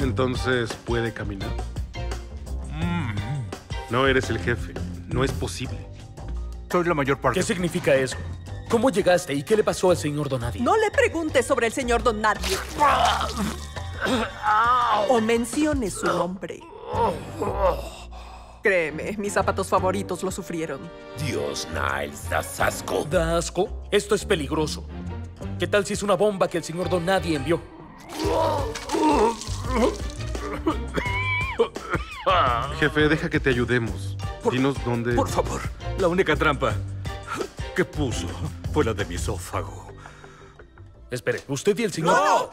Entonces, ¿puede caminar? No eres el jefe. No es posible. Soy la mayor parte. ¿Qué significa eso? ¿Cómo llegaste y qué le pasó al señor Donadi? No le preguntes sobre el señor Don Nadie. O mencione su nombre. Créeme, mis zapatos favoritos lo sufrieron. Dios, Niles, das asco. ¿Da asco? Esto es peligroso. ¿Qué tal si es una bomba que el señor Donadi envió? Jefe, deja que te ayudemos. Dinos dónde... Por favor, la única trampa que puso fue la de mi esófago. Espere, ¿usted y el señor...